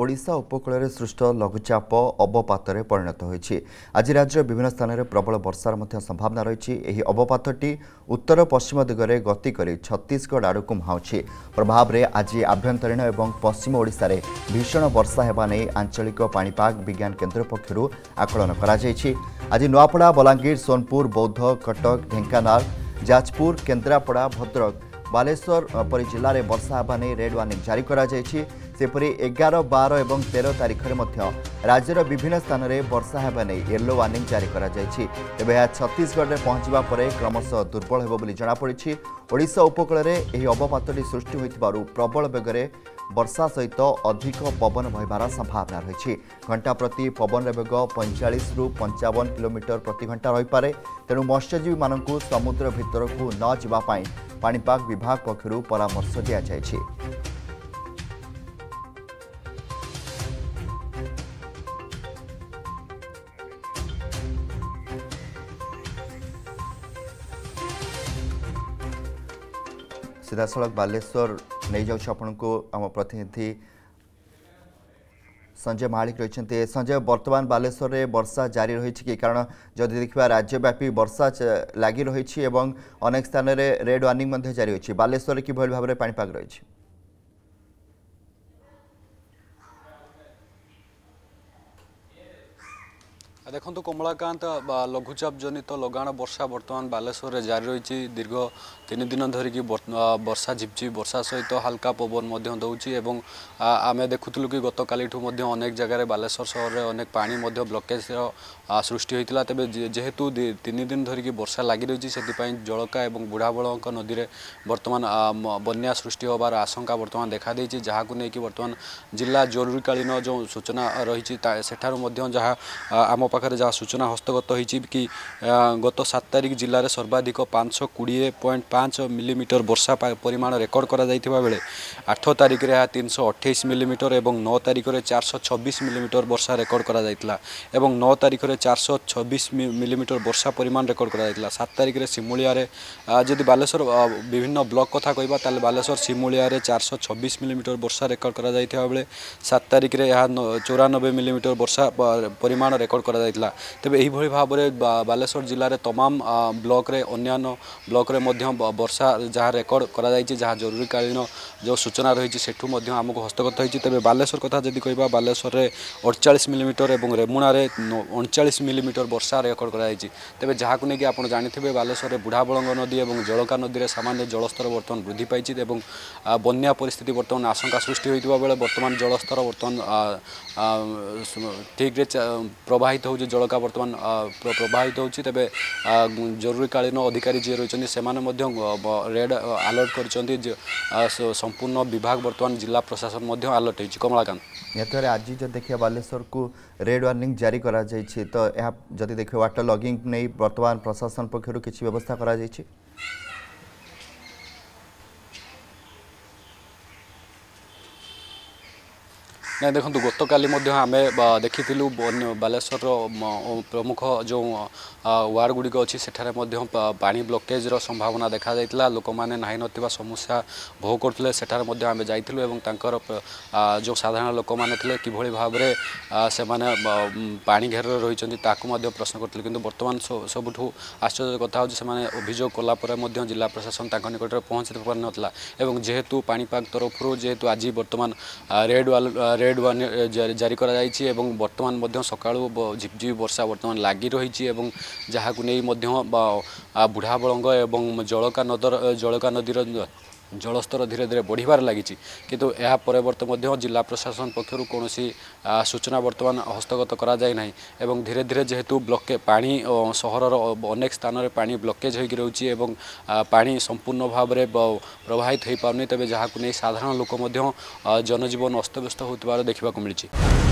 ওড়িশা উপকূলের সৃষ্ট লঘুচাপ অবপাতরে পরিণত হয়েছে আজ রাজ্যের বিভিন্ন স্থানের প্রবল বর্ষার মধ্যে সম্ভাবনা রয়েছে এই অবপাতটি উত্তর পশ্চিম দিগরে গতি করে ছত্তিশগড় আড়ক মুহাউছে প্রভাবে আজ আভ্যন্তরীণ এবং পশ্চিম ওড়িশার ভীষণ বর্ষা হওয়া নিয়ে আঞ্চলিক পাপাগ বিজ্ঞান কেন্দ্র পক্ষ আকলন করা আজ নয়াপড়া বলাঙ্গীর সোনপুর বৌদ্ধ কটক ঢেঙ্কানাল ଯାଜପୁର କେନ୍ଦ୍ରାପଡ଼ା ଭଦ୍ରକ ବାଲେଶ୍ୱର ପରି ଜିଲ୍ଲାରେ ବର୍ଷା ହେବା ନେଇ ରେଡ୍ ୱାର୍ଣ୍ଣିଂ ଜାରି କରାଯାଇଛି ସେପରି ଏଗାର ବାର ଏବଂ ତେର ତାରିଖରେ ମଧ୍ୟ ରାଜ୍ୟର ବିଭିନ୍ନ ସ୍ଥାନରେ ବର୍ଷା ହେବା ନେଇ ୟେଲୋ ୱାର୍ଣ୍ଣିଂ ଜାରି କରାଯାଇଛି ତେବେ ଏହା ଛତିଶଗଡ଼ରେ ପହଞ୍ଚିବା ପରେ କ୍ରମଶଃ ଦୁର୍ବଳ ହେବ ବୋଲି ଜଣାପଡ଼ିଛି ଓଡ଼ିଶା ଉପକୂଳରେ ଏହି ଅବପାତଟି ସୃଷ୍ଟି ହୋଇଥିବାରୁ ପ୍ରବଳ ବେଗରେ ବର୍ଷା ସହିତ ଅଧିକ ପବନ ବହିବାର ସମ୍ଭାବନା ରହିଛି ଘଣ୍ଟା ପ୍ରତି ପବନର ବେଗ ପଇଁଚାଳିଶରୁ ପଞ୍ଚାବନ କିଲୋମିଟର ପ୍ରତି ଘଣ୍ଟା ରହିପାରେ ତେଣୁ ମତ୍ସ୍ୟଜୀବୀମାନଙ୍କୁ ସମୁଦ୍ର ଭିତରକୁ ନ ଯିବା ପାଇଁ ପାଣିପାଗ ବିଭାଗ ପକ୍ଷରୁ ପରାମର୍ଶ ଦିଆଯାଇଛି ସିଧାସଳଖ ବାଲେଶ୍ୱର ନେଇଯାଉଛି ଆପଣଙ୍କୁ ଆମ ପ୍ରତିନିଧି সঞ্জয় মালিক রয়েছেন সঞ্জয় বর্তমান বালেশ্বরের বর্ষা জারি রয়েছে কি কারণ যদি দেখা রাজ্যব্যাপী বর্ষা লাগি রয়েছে এবং অনেক স্থানের রেড ওয়ার্নিং জারি হয়েছে বালেশ্বরে কিভাবে ভাবে পাপাগ রয়েছে দেখন্তু কমলাকান্ত বা লঘুচাপ জনিত লগাণ বর্ষা বর্তমান বালেশ্বরে জারি রয়েছে দীর্ঘ তিন দিন ধরিকি বর্ষা ঝিপছি বর্ষা সহিত হালকা পবন মধ্য দেউছি এবং আমি দেখুলু কি গতকালিঠু মধ্য অনেক জায়গায় বালেশ্বর শহরের অনেক পাঁচ মধ্যে ব্লকেজর সৃষ্টি হয়েছিল তবে যেহেতু তিন দিন ধরিকি বর্ষা লাগি রয়েছে সেপাই জলকা এবং বুড়াবলঙ্ক নদীরে বর্তমান বন্যা সৃষ্টি হবার আশঙ্কা বর্তমান দেখা দিয়েছে যা বর্তমান জেলা জরুরীকালীন যে সূচনা রয়েছে সেঠার মধ্যে যা আমার ପାଖରେ ଯାହା ସୂଚନା ହସ୍ତଗତ ହୋଇଛି କି ଗତ ସାତ ତାରିଖ ଜିଲ୍ଲାରେ ସର୍ବାଧିକ ପାଞ୍ଚଶହ କୋଡ଼ିଏ ପଏଣ୍ଟ ପାଞ୍ଚ ମିଲିମିଟର ବର୍ଷା ପରିମାଣ ରେକର୍ଡ଼ କରାଯାଇଥିବା ବେଳେ ଆଠ ତାରିଖରେ ଏହା ତିନିଶହ ଅଠେଇଶ ମିଲିମିଟର ଏବଂ ନଅ ତାରିଖରେ ଚାରିଶହ ଛବିଶ ମିଲିମିଟର ବର୍ଷା ରେକର୍ଡ଼ କରାଯାଇଥିଲା ଏବଂ ନଅ ତାରିଖରେ ଚାରିଶହ ଛବିଶ ମିଲିମିଟର ବର୍ଷା ପରିମାଣ ରେକର୍ଡ଼ କରାଯାଇଥିଲା ସାତ ତାରିଖରେ ସିମୁଳିଆରେ ଯଦି ବାଲେଶ୍ୱର ବିଭିନ୍ନ ବ୍ଲକ୍ କଥା କହିବା ତାହେଲେ ବାଲେଶ୍ୱର ସିମୁଳିଆରେ ଚାରିଶହ ଛବିଶ ମିଲିମିଟର ବର୍ଷା ରେକର୍ଡ଼ କରାଯାଇଥିବା ବେଳେ ସାତ ତାରିଖରେ ଏହା ଚଉରାନବେ ମିଲିମିଟର ବର୍ଷା ପରିମାଣ ରେକର୍ଡ଼ କରାଯାଇ କରାଯାଇଥିଲା ତେବେ ଏହିଭଳି ଭାବରେ ବାଲେଶ୍ୱର ଜିଲ୍ଲାରେ ତମାମ ବ୍ଲକରେ ଅନ୍ୟାନ୍ୟ ବ୍ଲକରେ ମଧ୍ୟ ବର୍ଷା ଯାହା ରେକର୍ଡ଼ କରାଯାଇଛି ଯାହା ଜରୁରୀକାଳୀନ ଯେଉଁ ସୂଚନା ରହିଛି ସେଠୁ ମଧ୍ୟ ଆମକୁ ହସ୍ତଗତ ହୋଇଛି ତେବେ ବାଲେଶ୍ୱର କଥା ଯଦି କହିବା ବାଲେଶ୍ୱରରେ ଅଡ଼ଚାଳିଶ ମିଲିମିଟର ଏବଂ ରେମୁଣାରେ ଅଣଚାଳିଶ ମିଲିମିଟର ବର୍ଷା ରେକର୍ଡ଼ କରାଯାଇଛି ତେବେ ଯାହାକୁ ନେଇକି ଆପଣ ଜାଣିଥିବେ ବାଲେଶ୍ୱରରେ ବୁଢ଼ାବଳଙ୍ଗ ନଦୀ ଏବଂ ଜଳକା ନଦୀରେ ସାମାନ୍ୟ ଜଳସ୍ତର ବର୍ତ୍ତମାନ ବୃଦ୍ଧି ପାଇଛି ଏବଂ ବନ୍ୟା ପରିସ୍ଥିତି ବର୍ତ୍ତମାନ ଆଶଙ୍କା ସୃଷ୍ଟି ହୋଇଥିବା ବେଳେ ବର୍ତ୍ତମାନ ଜଳସ୍ତର ବର୍ତ୍ତମାନ ଠିକ୍ରେ ପ୍ରବାହିତ ହେଉଛି যে জলকা বর্তমান প্রবাহিত ହେଉଛି ତେବେ ଜରୁରୀକାଳୀନ ଅଧିକାରୀ ଯିଏ ରହିଛନ୍ତି ସେମାନେ ମଧ୍ୟ ରେଡ୍ ଆଲର୍ଟ କରିଛନ୍ତି ସମ୍ପୂର୍ଣ୍ଣ ବିଭାଗ ବର୍ତ୍ତମାନ ଜିଲ୍ଲା ପ୍ରଶାସନ ମଧ୍ୟ ଆଲର୍ଟ ହେଇଛି କମଳାକାନ୍ତ ନିହାତି ଆଜି ଯଦି ଦେଖିବା ବାଲେଶ୍ୱରକୁ ରେଡ୍ ୱାର୍ଣ୍ଣିଂ ଜାରି କରାଯାଇଛି ତ ଏହା ଯଦି ଦେଖିବା ୱାଟର ଲଗିଂ ନେଇ ବର୍ତ୍ତମାନ ପ୍ରଶାସନ ପକ୍ଷରୁ କିଛି ବ୍ୟବସ୍ଥା କରାଯାଇଛି ନାଇଁ ଦେଖନ୍ତୁ ଗତକାଲି ମଧ୍ୟ ଆମେ ଦେଖିଥିଲୁ ବାଲେଶ୍ୱରର ପ୍ରମୁଖ ଯେଉଁ ୱାର୍ଡ଼ ଗୁଡ଼ିକ ଅଛି ସେଠାରେ ମଧ୍ୟ ପାଣି ବ୍ଲକେଜ୍ର ସମ୍ଭାବନା ଦେଖାଯାଇଥିଲା ଲୋକମାନେ ନାହିଁ ନଥିବା ସମସ୍ୟା ଭୋଗ କରୁଥିଲେ ସେଠାରେ ମଧ୍ୟ ଆମେ ଯାଇଥିଲୁ ଏବଂ ତାଙ୍କର ଯେଉଁ ସାଧାରଣ ଲୋକମାନେ ଥିଲେ କିଭଳି ଭାବରେ ସେମାନେ ପାଣି ଘେରରେ ରହିଛନ୍ତି ତାକୁ ମଧ୍ୟ ପ୍ରଶ୍ନ କରିଥିଲେ କିନ୍ତୁ ବର୍ତ୍ତମାନ ସବୁଠୁ ଆଶ୍ଚର୍ଯ୍ୟ କଥା ହେଉଛି ସେମାନେ ଅଭିଯୋଗ କଲା ପରେ ମଧ୍ୟ ଜିଲ୍ଲା ପ୍ରଶାସନ ତାଙ୍କ ନିକଟରେ ପହଞ୍ଚି ପାରିନଥିଲା ଏବଂ ଯେହେତୁ ପାଣିପାଗ ତରଫରୁ ଯେହେତୁ ଆଜି ବର୍ତ୍ତମାନ red wall red red warn ଜାରି କରାଯାଇଛି ଏବଂ ବର୍ତ୍ତମାନ ମଧ୍ୟ ସକାଳୁ ଝିପଝିପ ବର୍ଷା ବର୍ତ୍ତମାନ ଲାଗି ରହିଛି ଏବଂ ଯାହାକୁ ନେଇ ମଧ୍ୟ ବୁଢ଼ାବଳଙ୍ଗ ଏବଂ ଜଳକା ନଦର ଜଳକା ନଦୀର জলস্তর ধীরে ধীরে বড়িবার লাগিছে কিন্তু এর পরবর্তী জেলা প্রশাসন পক্ষ কৌশি সূচনা বর্তমান হস্তগত করা যায় না এবং ধীরে ধীরে যেহেতু ব্লকে পানি সহর অনেক স্থানের পা ব্লকেজ হয়ে রয়েছে এবং পা সম্পূর্ণভাবে প্রবাহিত হয়ে পাওনি তবে যা সাধারণ লোক জনজীবন অস্তব্যস্ত হওয়ার দেখা মিলছে